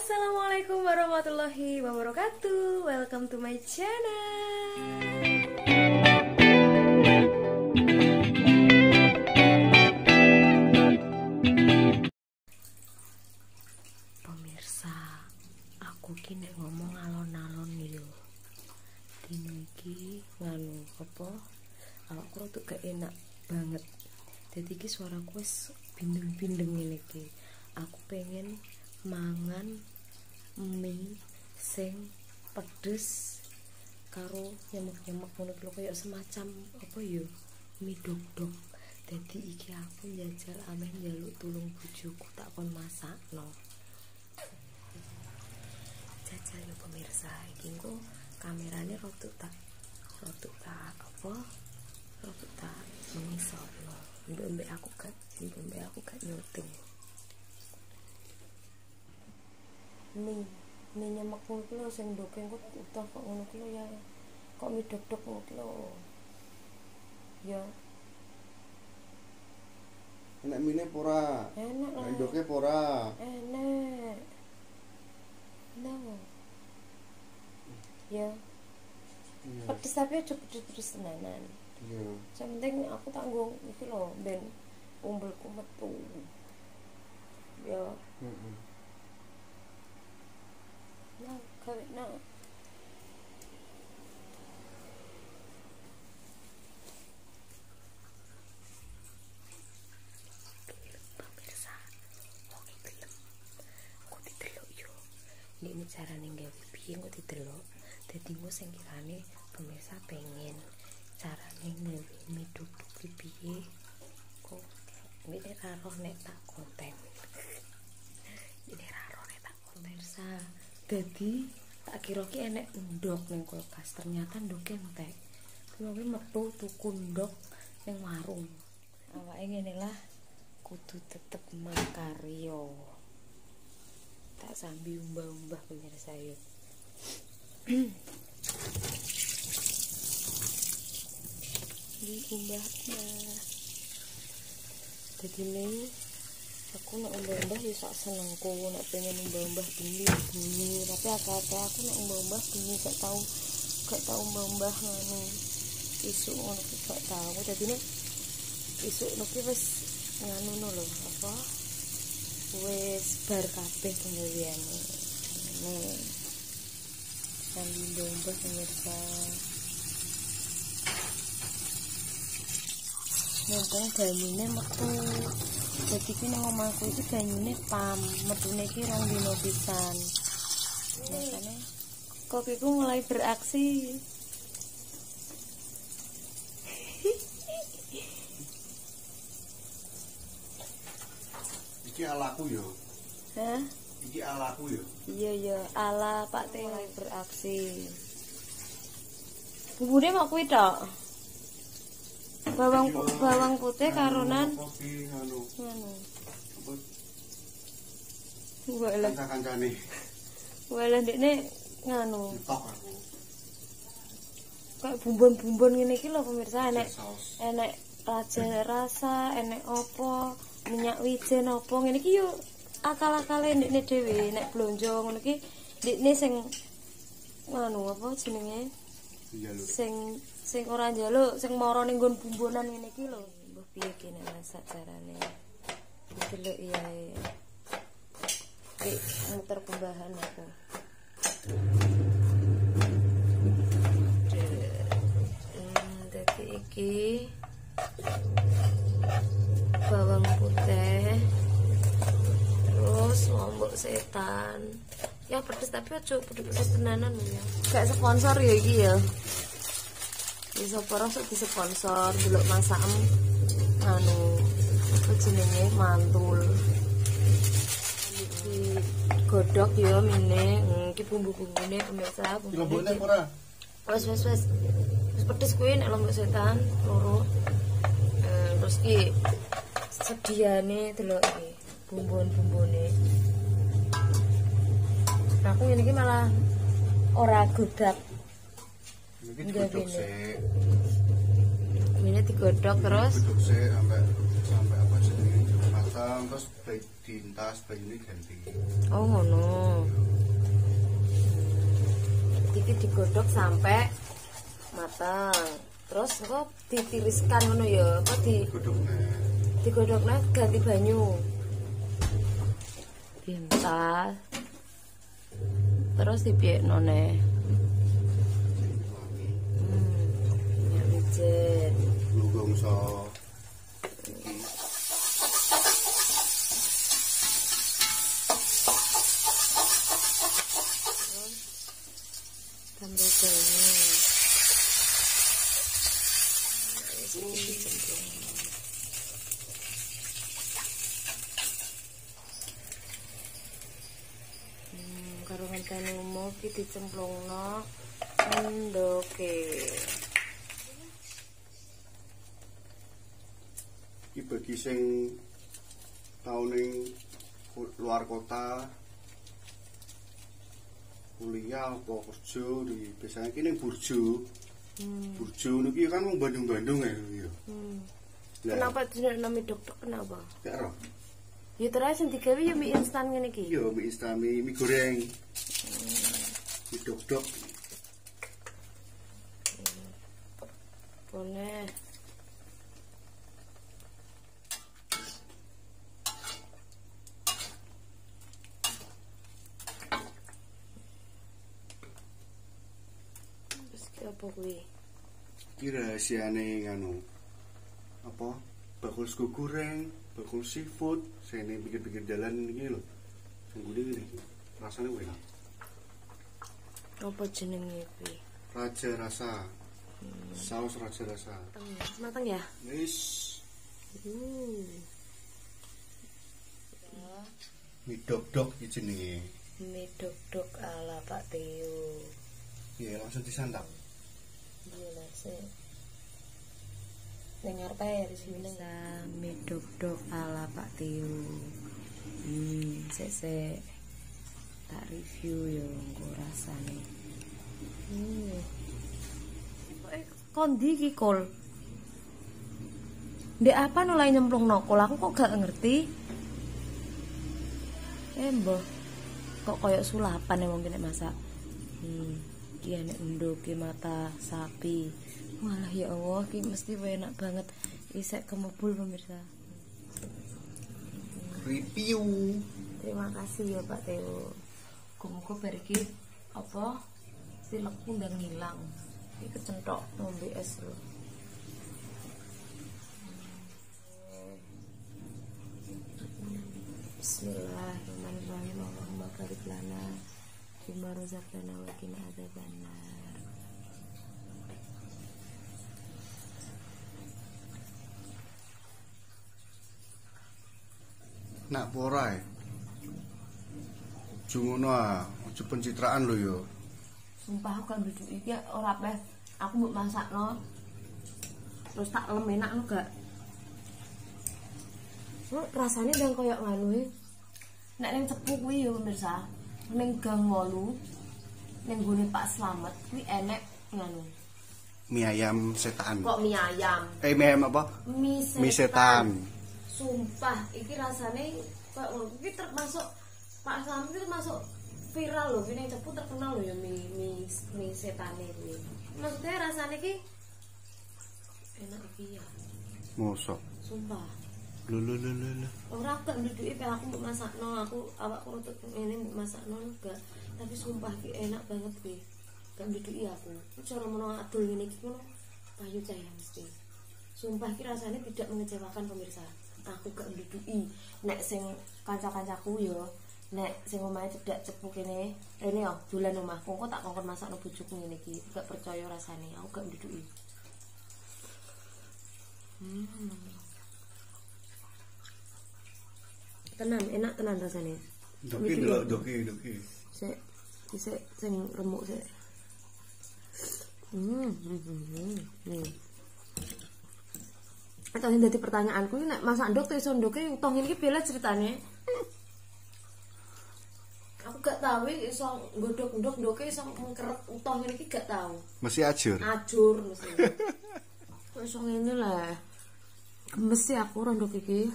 Assalamualaikum warahmatullahi wabarakatuh. Welcome to my channel. Pemirsa Aku kini ngomong alon-alon yo. Dino iki nganu apa? Awakku tuh gak enak banget. Jadi iki suaraku wis bindeng-bindeng ini Aku pengen mangan mie sing pedes karo nyemek-nyemek ngono lho kaya semacam apa yo mie dok-dok dadi iki aku njajal ameh njaluk tulung bojoku tak kon masakno. Jajal yo pemirsa. Iki engko kamerane rotuk tak rotuk tak apa rotuk tak mengisorno mbek aku gak mbek aku gak nyuting mie mie nyemek ngono lho sing ndokeng kok utuh kok ngono lho ya kok mie dok-dok ngono lho ya Enak mine pora. enak lah ndoke pora. enak no ya Iya. pedes tapi aja pedes-pedes tenanan Iya. yang penting aku tanggung iki lho ben umbelku metu ya Heeh. Kok didelok yo nek ini carane gawe piye kok dadi engko sing kirane pemirsa pengen carane gawe mie duduk ki piye kok ini ra roh nek tak konten ini ra roh nek tak konten pemirsa dadi tak kira ki enek ndok ning kulkas. Ternyata ndoke entek. Kuwi metu tuku ndok ning warung. Awake ngene lah kudu tetep makaryo tak sambi umbah-umbah pemirsa yo. Di umbah-umbah. Jadi nih aku nak umbah-umbah ya sak senengku nak pengen umbah-umbah bengi bengi tapi akak-akak aku nak umbah-umbah bengi gak tau gak tau umbah-umbah nganu isuk ngono ki gak tau. Jadi nih isuk nuki wis nganu no lho apa? Wis bar kabeh penggaweane. Nih sambil umbah-umbah pemirsa. Mumpung banyune metu jadi ki nang omahku iki banyune pam metune ki rong dino pisan makane kopiku mulai beraksi Iki alaku yo. Hah? Iki alaku yo. iya iya ala pak teh mulai beraksi bubune mau kuwi tok bawang bawang putih karonan Kopi anu. Apa walah kanca-kancane. walah ndekne nganu. Aku. kayak bumbon-bumbon ngene iki lho pemirsa. Enek enek raja rasa enek opo minyak wijen opo ngene iki yo akal-akale ndekne dhewe. Nek blonjo ngono iki ndekne sing nganu apa jenenge? Sing sing ora njaluk sing mara ning nggon bumbunan ngene iki lho. Mbah piye ki nek masak carane delok iya Iki muter pembahan aku. Dadi iki bawang putih terus lombok setan. Ya pedes tapi aja pedes-pedes tenanan ya. Gak sponsor ya iki ya sapa ora sok disponsor delok masakan anu apa jenenge? Mantul. Iki godhog ya mine. Hmm, iki bumbu-bumbune pemirsa Iki lombokne bumbu pora. wes wes wes. Wes pedes kuwi nek lombok setan loro. Eh, terus ki sediane delok iki bumbun-bumbune Nah, aku ini malah ora godak Iki Enggak, digodhog Bini. sik. ini digodok terus Digodhog sik sampai sampai apa jenenge? Matang terus baik dintas bayune ganti Oh ngono. Iki digodhog sampai matang. Terus engko ditiriskan ngono ya, apa di godhognya digodhogna ganti banyu. Dintas. Terus dipiekno neh. Wijen. lunggung so Tambah iki dicemplung. Hmm, karo ngenteni iki dicemplungno endoke. Iki sing tau ning luar kota kuliah apa kerja di biasanya kini burjo Hmm. burjo niki kan wong Bandung-Bandung ya ya Hmm. Lah, Kenapa jenenge nami dok-dok kenapa? gak roh Ya terus sing digawe ya mie instan ngene iki. iya mie instan mie, mie goreng mie dok-dok Boleh. Apa kuwi? iki rahasiane nganu apa bakul sego goreng bakul seafood ning pikir-pikir jalan ini lho sing gede ini rasanya enak Apa jenenge kuwi? raja rasa saus raja rasa Mateng ya? Ya? Wis Uh. mie dok-dok iki jenenge. Mie dok-dok ala Pak Teo. Iya, langsung disantap. Iya lah, sih. Dengar apa ya di sini? Mie dok-dok ala Pak Teo. Hmm, sik. Tak review yo nggo rasane. Hmm. Eh, kondi iki kol. Apa nolai nyemplung nokol aku kok gak ngerti. Eh mbah, kok koyok sulapan ya mungkin masak. Hmm, iki enek unduke mata sapi. Malah ya Allah, iki mesti enak banget. Isek kemebul pemirsa. Review. Terima kasih ya Pak Teo. Bar iki apa silekku ndang ngilang. Iki kecentok ngombe es lho. Bismillahirrahmanirrahim. Allahumma barik lana bima razaqtana wa qina adzabannar. Nak porai. Jungono ah, aja pencitraan lho ya. Sumpah aku kan duduk iki ora peh aku mbok masakno. Terus tak lem enak lu gak? Hmm, rasanya dan koyok nganu iki. Nek ning cepu kuwi ya pemirsa, ning gang 8 ning gone Pak Slamet kuwi enek nganu. Mie ayam setan. Kok mie ayam, Eh, mie ayam apa? mie setan. Mie setan. Sumpah, iki rasane ngono. Iki termasuk Pak Slamet itu termasuk viral loh, ini cepu terkenal loh ya mie mie, mie setane kuwi. Maksudnya rasanya ki enak iki ya, Mosok. sumpah. Lho lho lho lho. Ora gak nduduki pe aku mbok masakno, aku awakku rutut ngene mbok masakno enggak. Tapi sumpah ki enak banget ki. Gak nduduki aku. Ku cara menawa adul ngene iki ngono payu cah ya mesti. Sumpah ki rasanya tidak mengecewakan pemirsa. Aku gak nduduki. Nek sing kanca-kancaku yo nek sing omahe cedak cepu kene rene yo dolan omahku kok tak kongkon masakno bojoku ngene iki gak percaya rasane aku gak nduduki tenan enak tenan rasane Doki delok doki doki. sik sik sing remuk sik hmm hmm hmm. Atau yang jadi pertanyaanku ini masak ndok tuh iso ndoke utang ini piye ceritane? Aku gak tahu iso nggodhog ndok ndoke iso mengkerep utang ini gak tahu. Masih ajur. Ajur mesti. Kok iso ngene lah. Gemes sih aku ora ndok iki.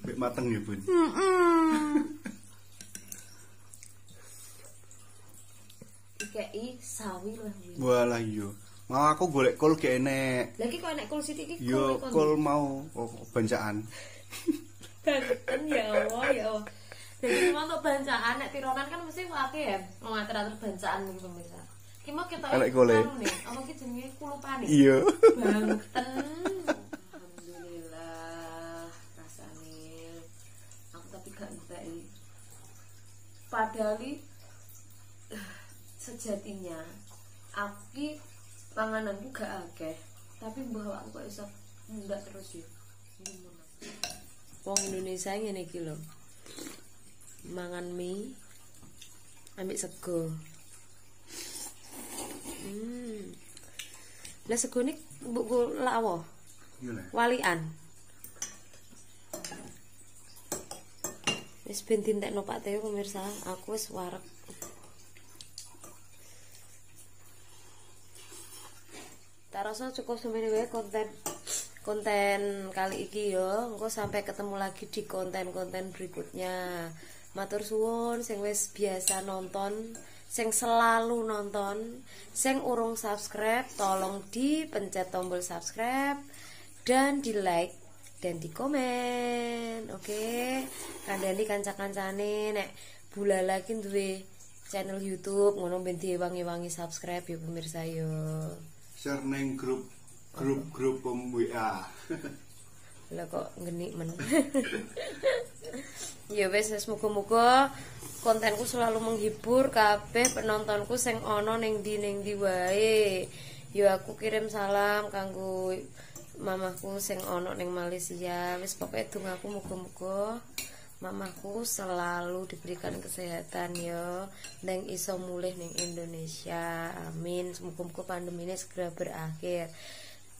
Mbek mateng ya, Bun. Dikei sawi lah kuwi. Walah iya. Mau aku golek kol gak enek. Lagi kok enek kul sithik iki Yo kol mau oh, bancaan. Banten ya Allah ya Allah. Jadi memang untuk bancaan nek tironan kan mesti akeh ya. Wong atur-atur bancaan iki pemirsa. Ki mau kita Elek gole. Apa ki jenenge kulupane? Iya. Banten. Padahal i, sejatinya aku ki pangananku gak akeh, tapi mbah aku kok iso mundak terus ya. Wong Indonesia ngene iki lho. Mangan mie ambek sego. Hmm. Lah sego ini mbok go lawo, Iya walian. Wis ben dintekno Pak Teo pemirsa, aku wis wareg. Tak rasa cukup semene wae konten konten kali iki yo. Engko sampai ketemu lagi di konten-konten berikutnya. Matur suwun sing wis biasa nonton, sing selalu nonton, sing urung subscribe tolong dipencet tombol subscribe dan di like dan di komen. Oke. Kandhani kanca-kancane nek bula lagi duwe channel YouTube ngono ben diwangi-wangi subscribe ya pemirsa yo. Share neng grup grup-grup WA. Lah kok ngenik men. ya wis muga-muga kontenku selalu menghibur kabeh penontonku sing ana ning ndi ning ndi wae. Ya aku kirim salam kanggo mamaku sing ana ning Malaysia. Wis pokoke dongaku muga-muga mamaku selalu diberikan kesehatan ya dan iso mulih ning Indonesia. Amin. Semoga-moga pandemi ini segera berakhir.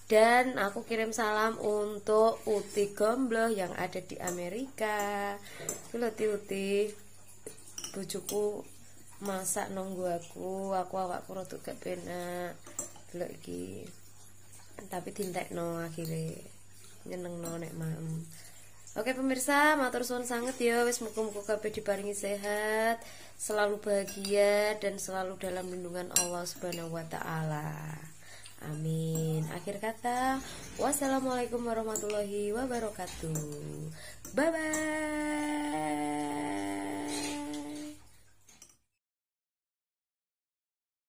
Dan aku kirim salam untuk Uti Gombloh yang ada di Amerika. Kulo Uti Uti. Bojoku masak nunggu aku, aku awakku rada gak penak. Delok iki. Tapi dintekno akhirnya nyenengno nek maem. Oke pemirsa, matur suwun sanget ya wis muga-muga kabeh diparingi sehat, selalu bahagia dan selalu dalam lindungan Allah Subhanahu wa taala. Amin. Akhir kata, wassalamualaikum warahmatullahi wabarakatuh. Bye bye.